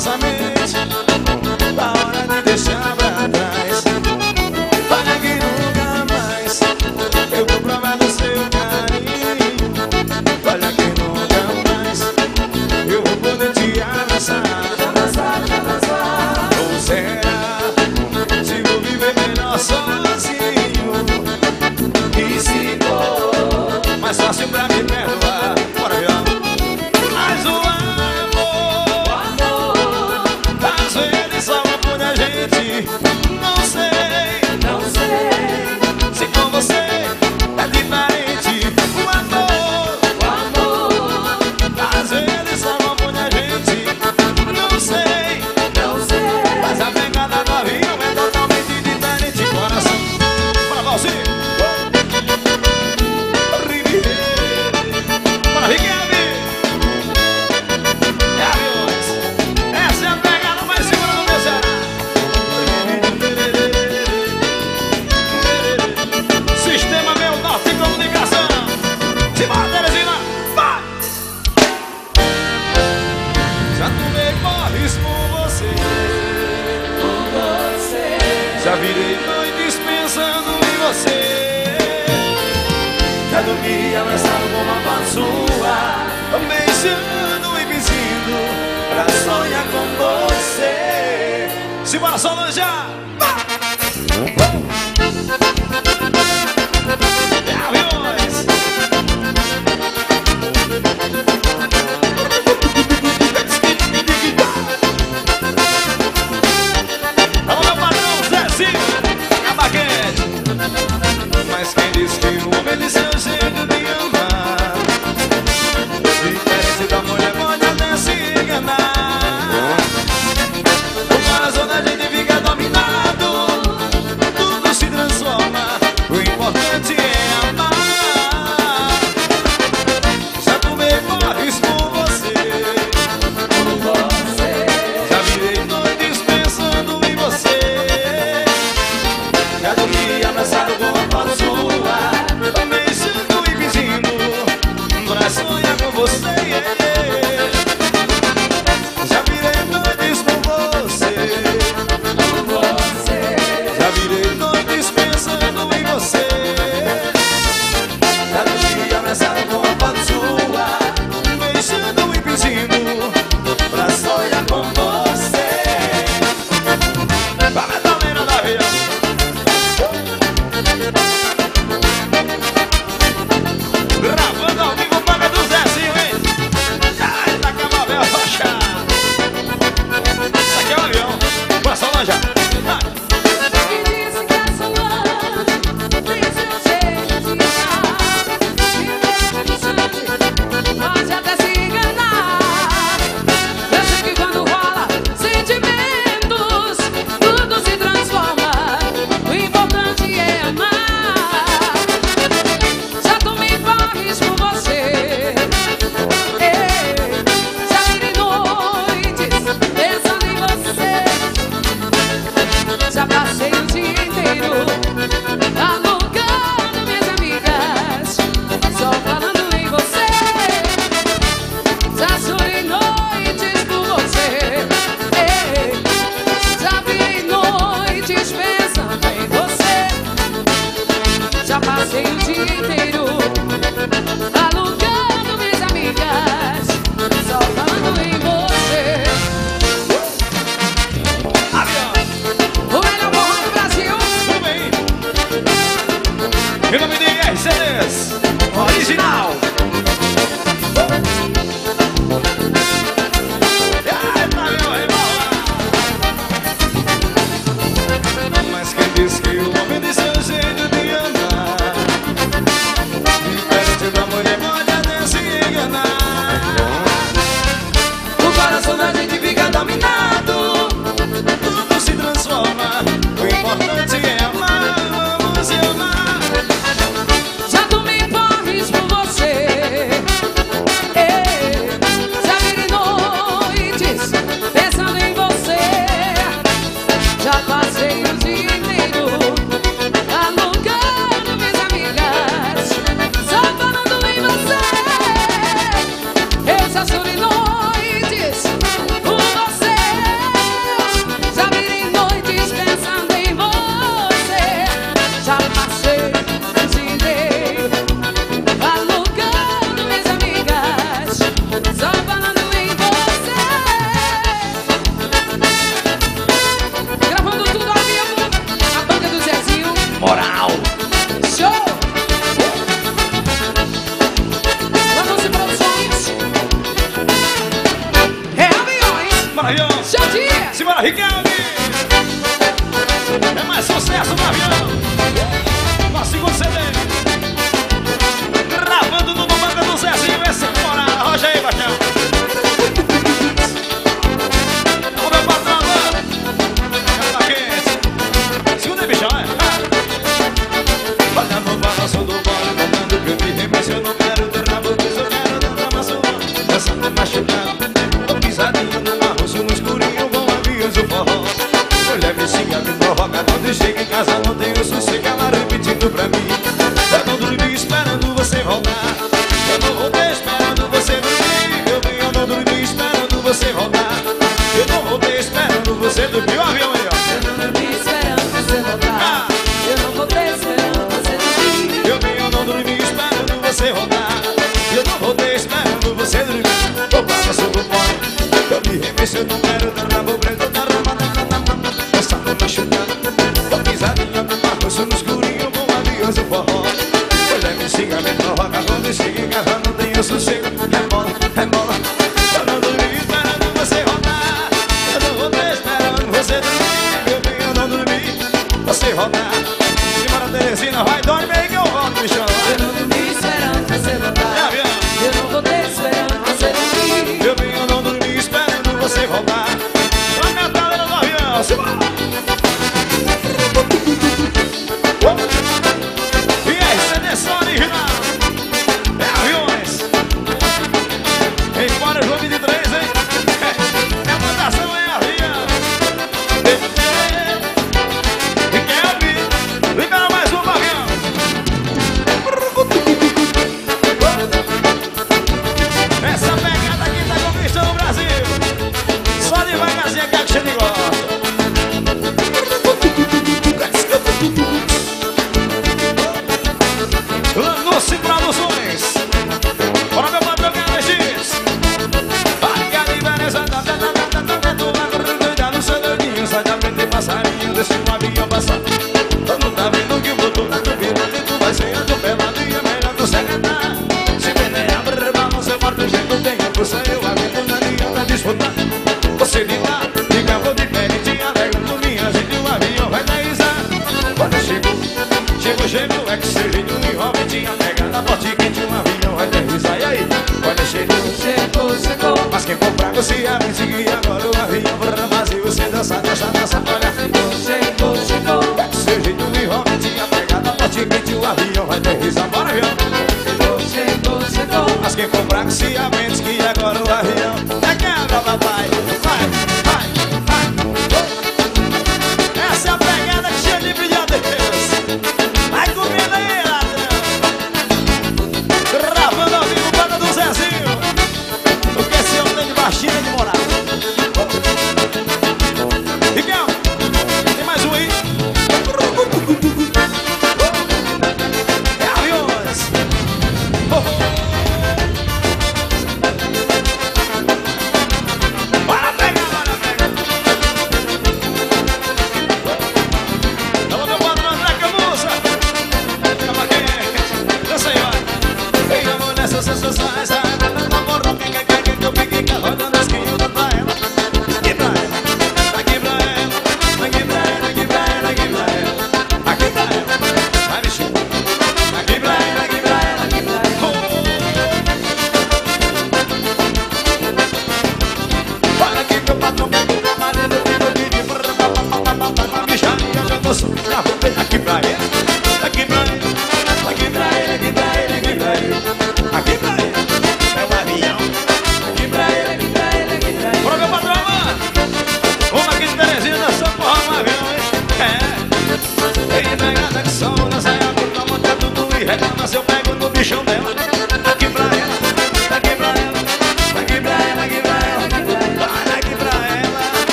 se Ricardo! É mais sucesso no avião! Você é mendiga e agora o avião pra fazer você dançar nessa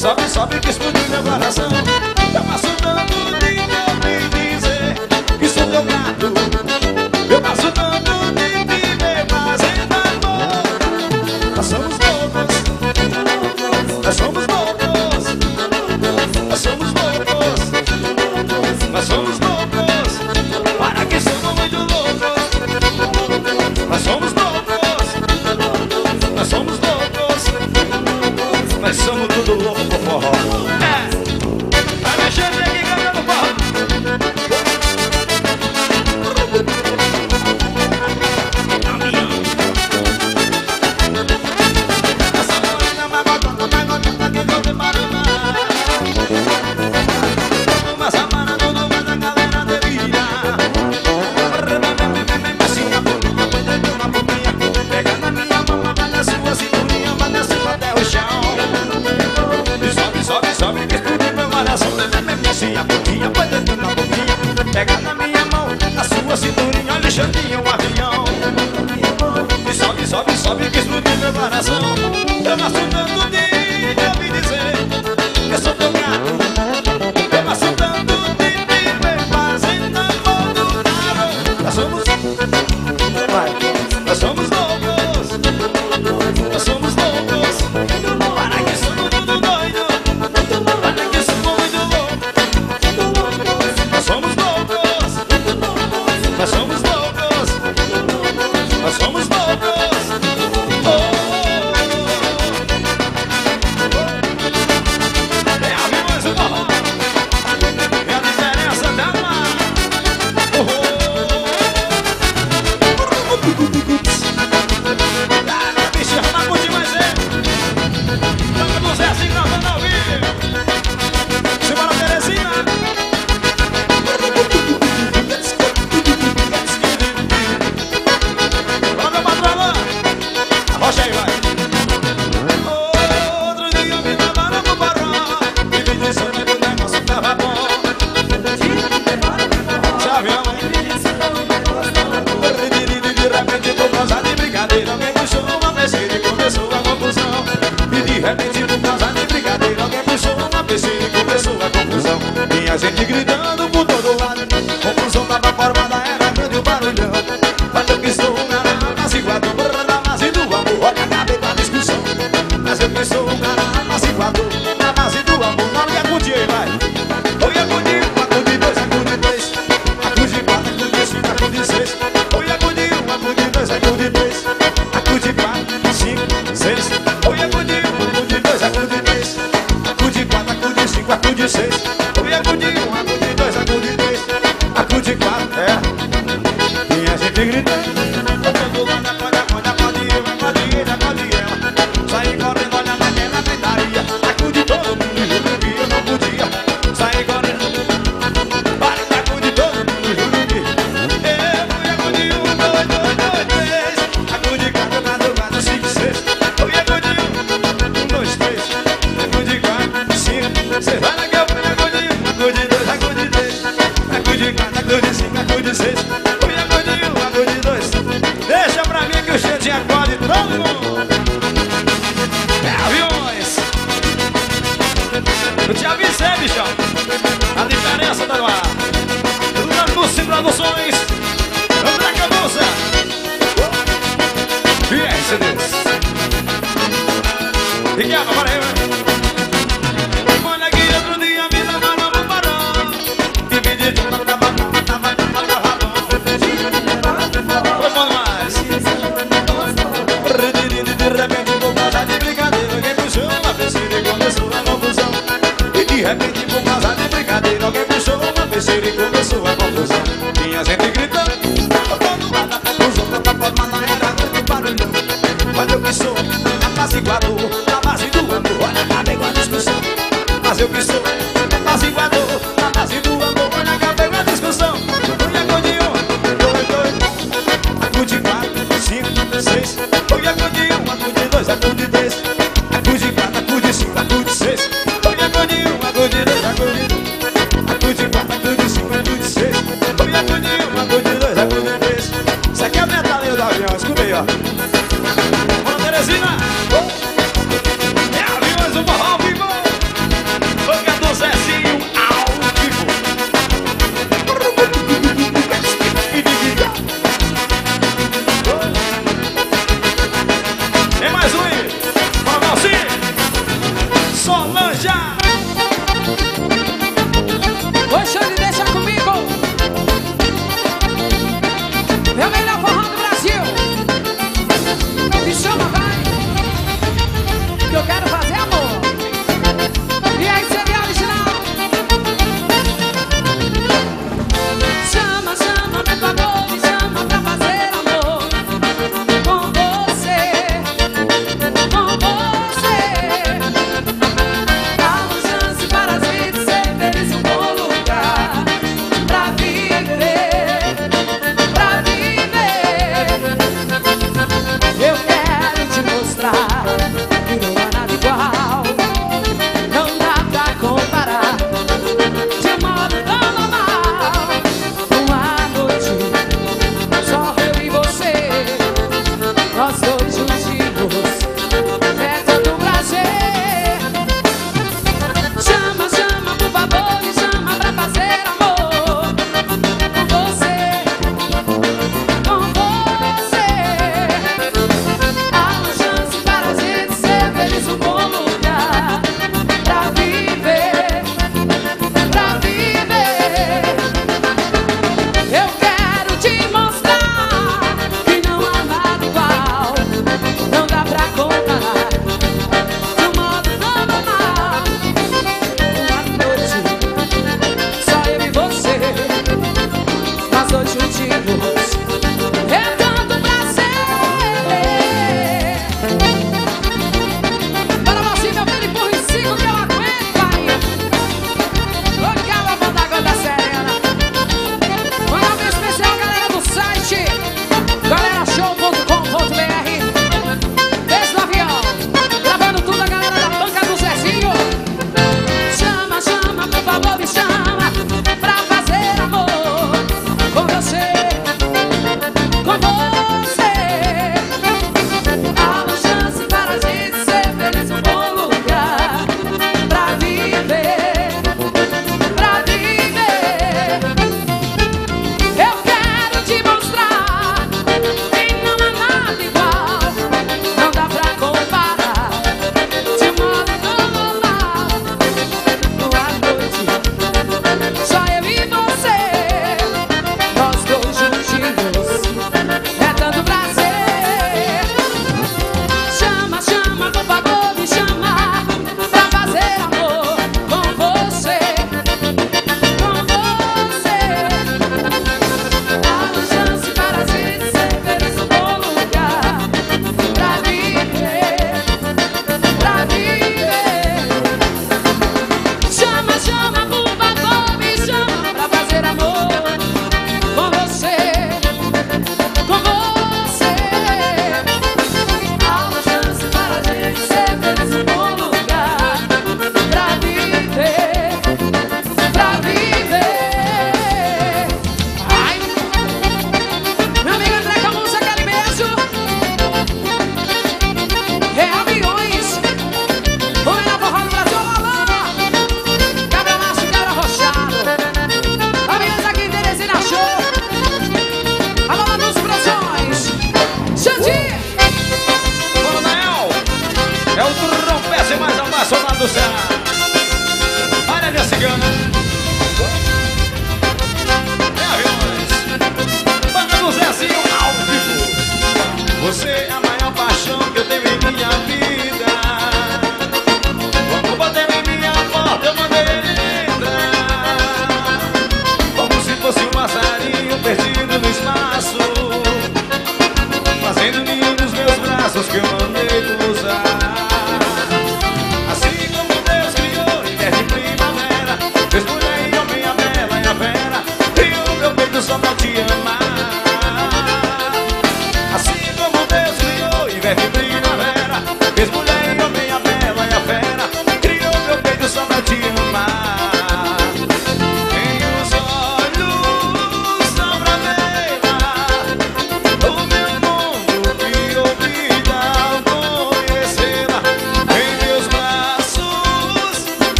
sobe, sobe que explodiu meu coração. Tava tá sudando de tanto dizer. Que sou é teu gato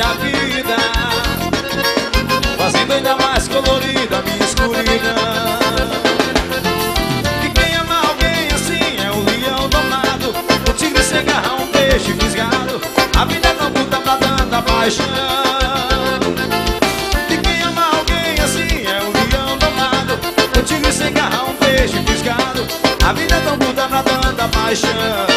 a vida Fazendo ainda mais colorida a minha escuridão. Que quem ama alguém assim é o um leão domado. O tigre sem agarra um peixe fisgado. A vida é tão curta pra tanta paixão. Que quem ama alguém assim é o um leão domado. O tigre sem agarra um peixe fisgado. A vida é tão curta pra tanta paixão.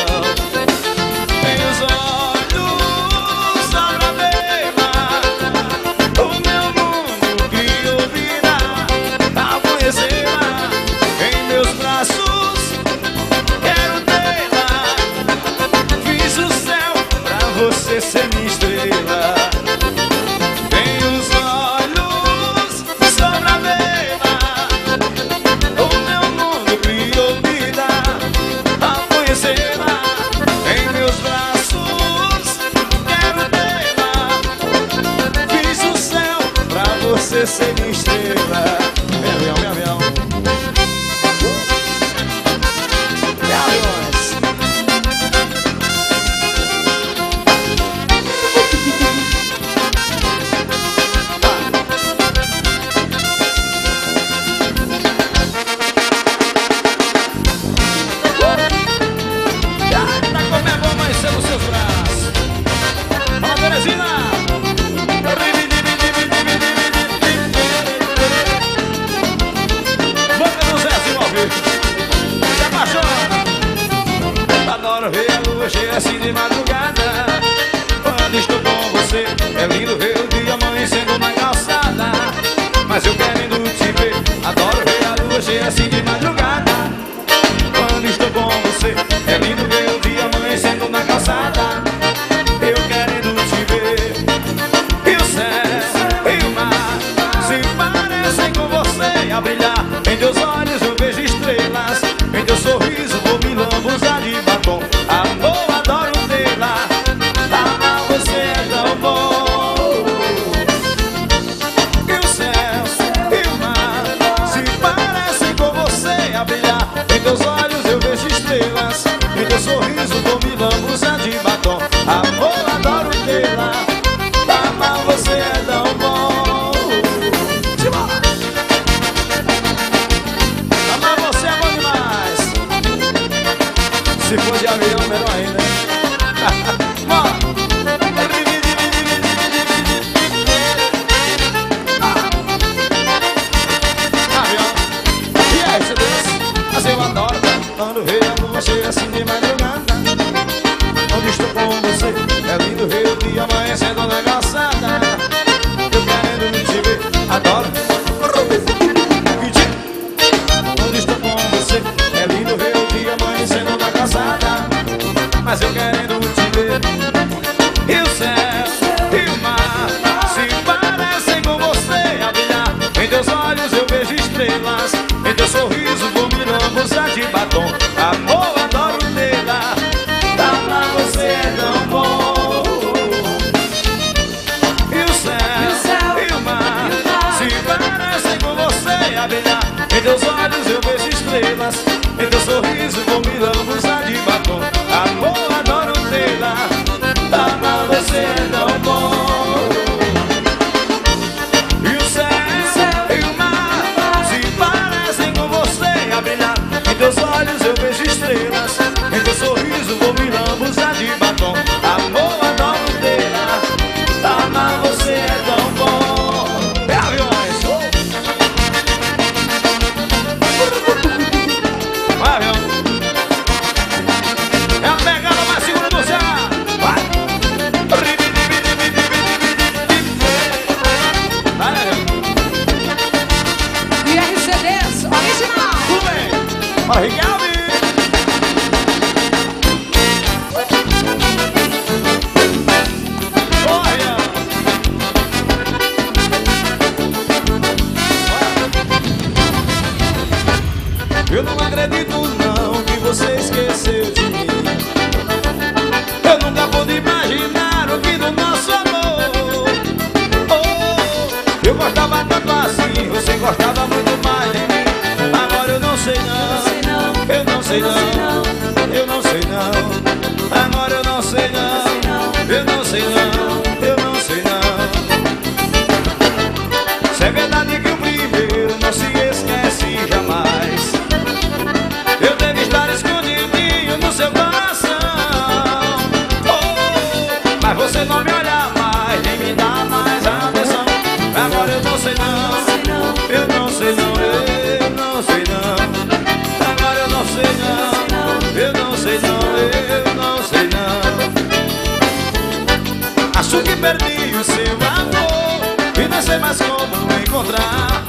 mas como encontrar?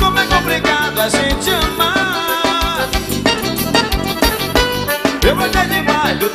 Como é complicado a gente amar Eu olhei demais do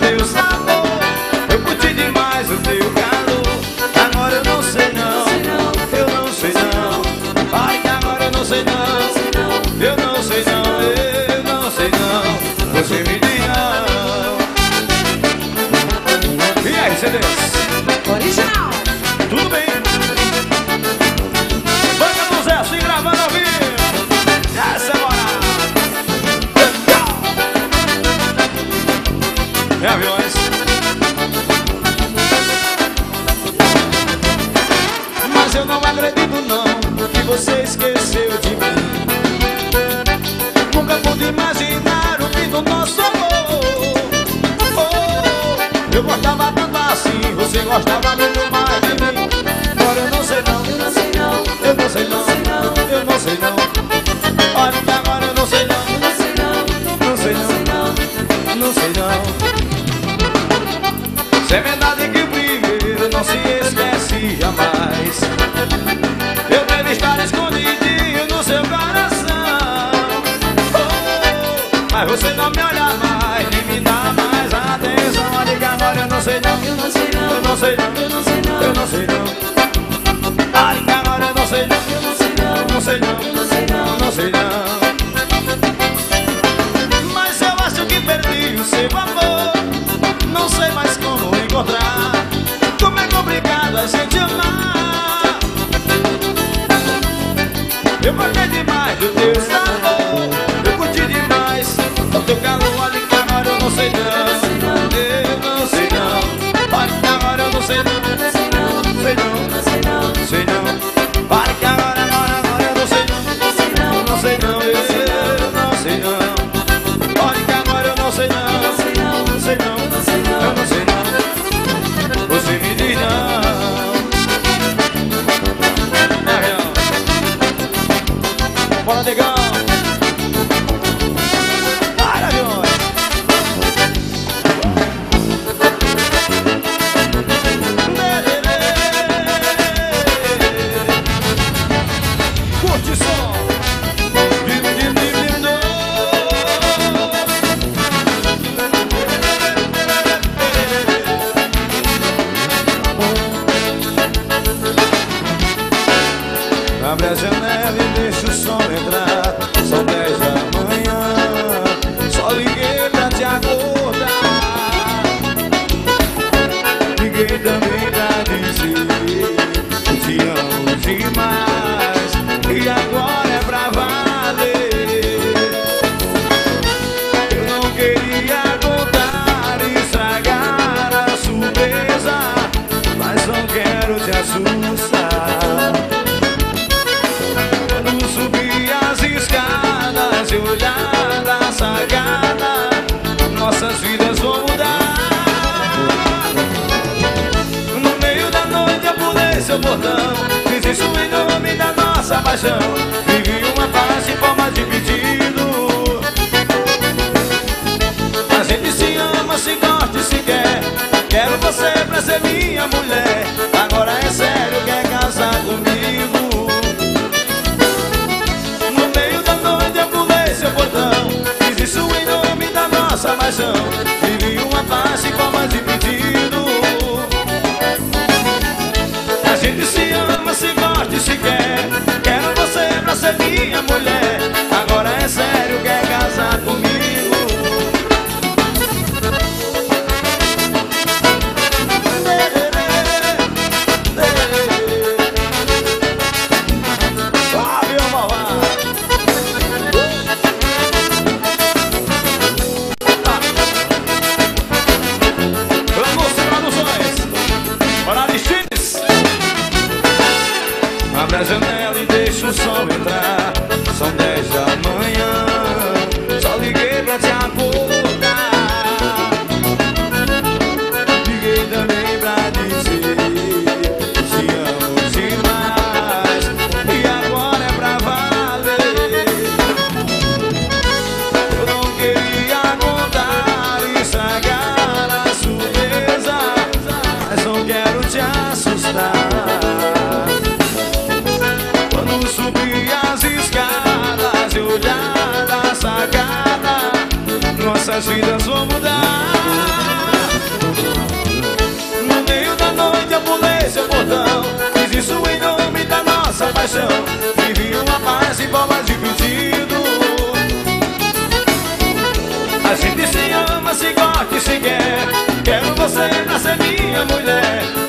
minha mulher.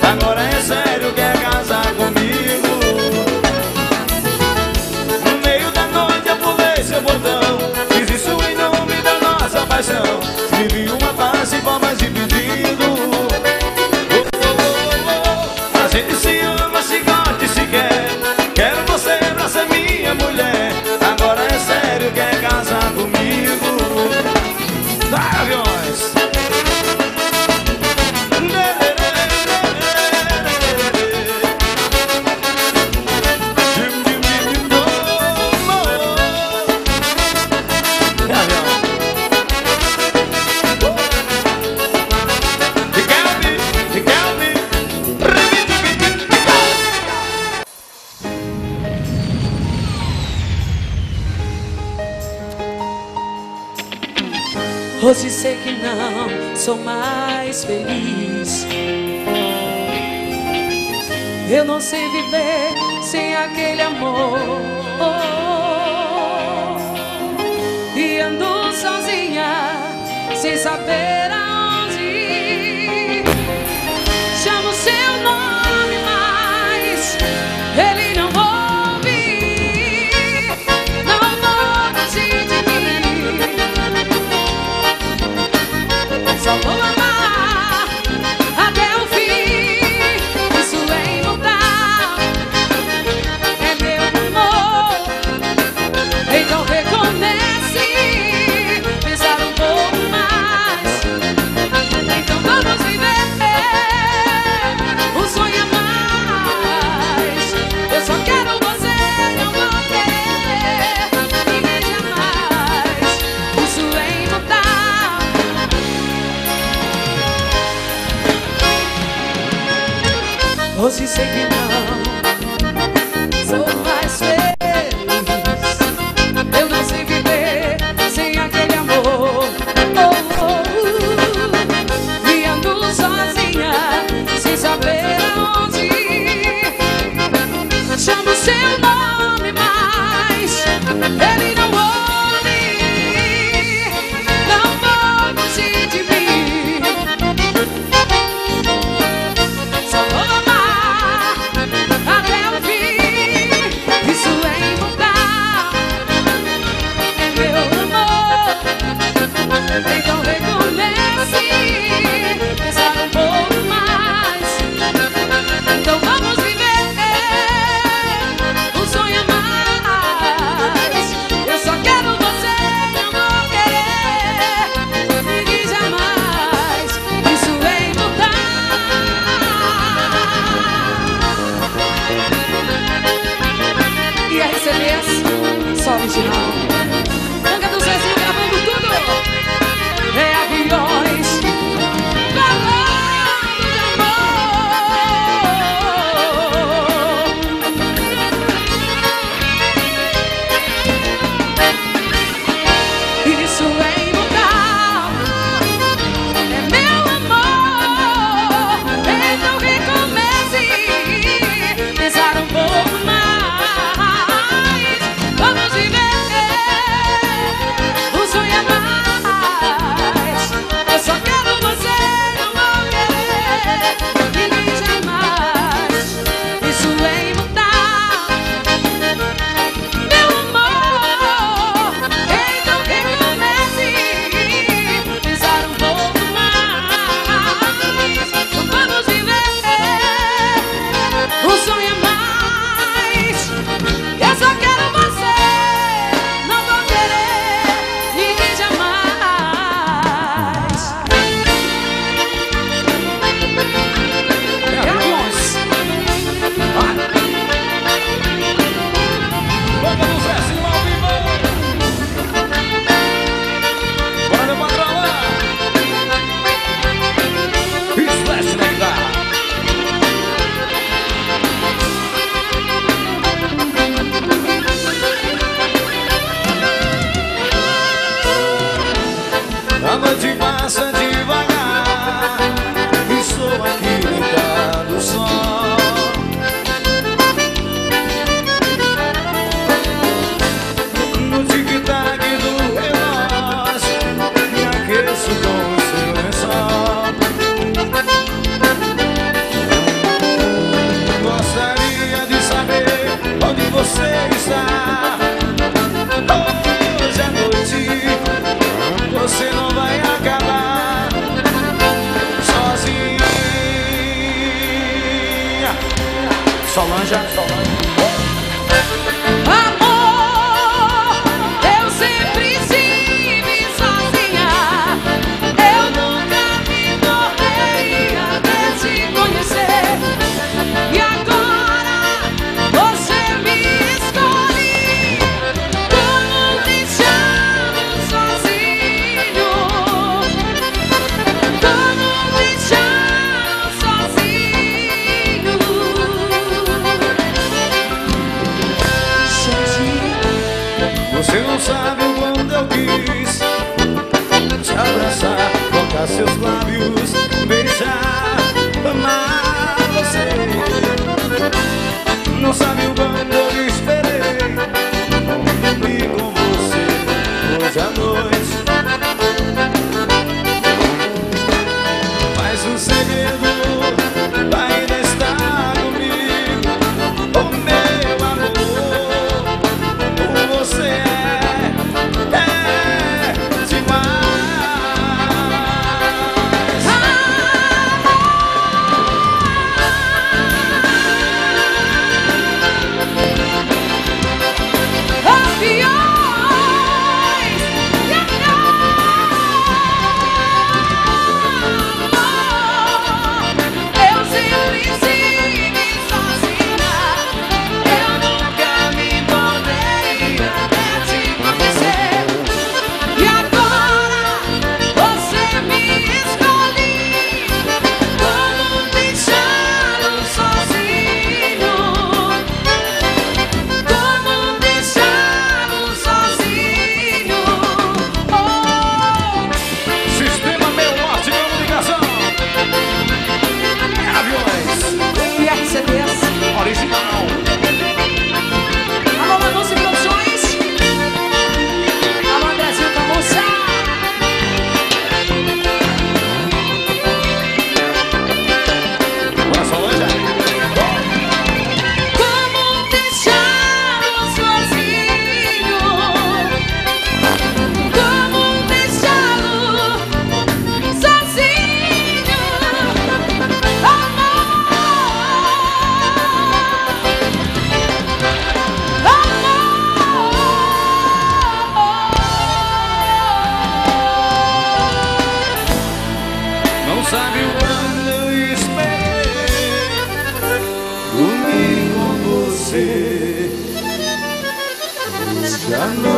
Summer.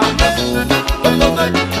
down.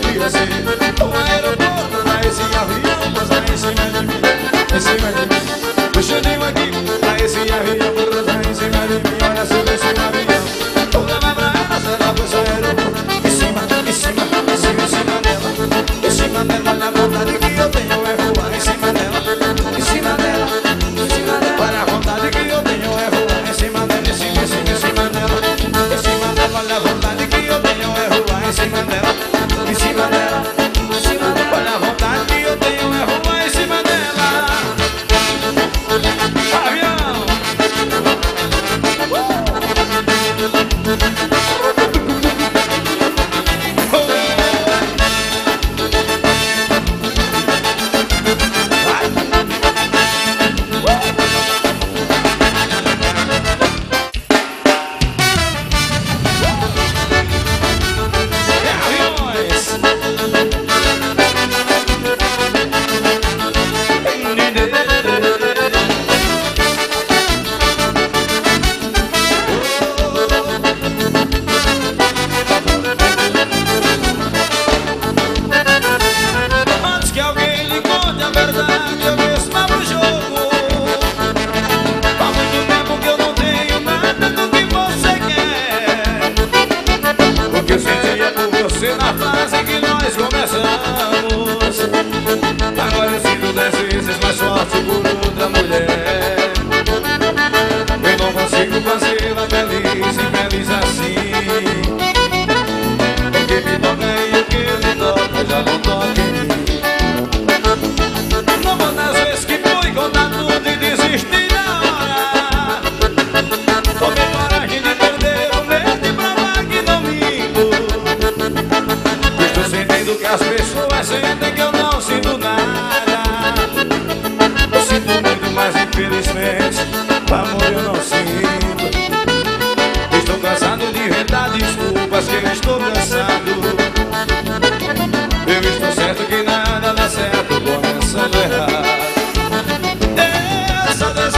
devia ser Um aeroporto, mas e avião, mas aí sem nosotros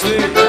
是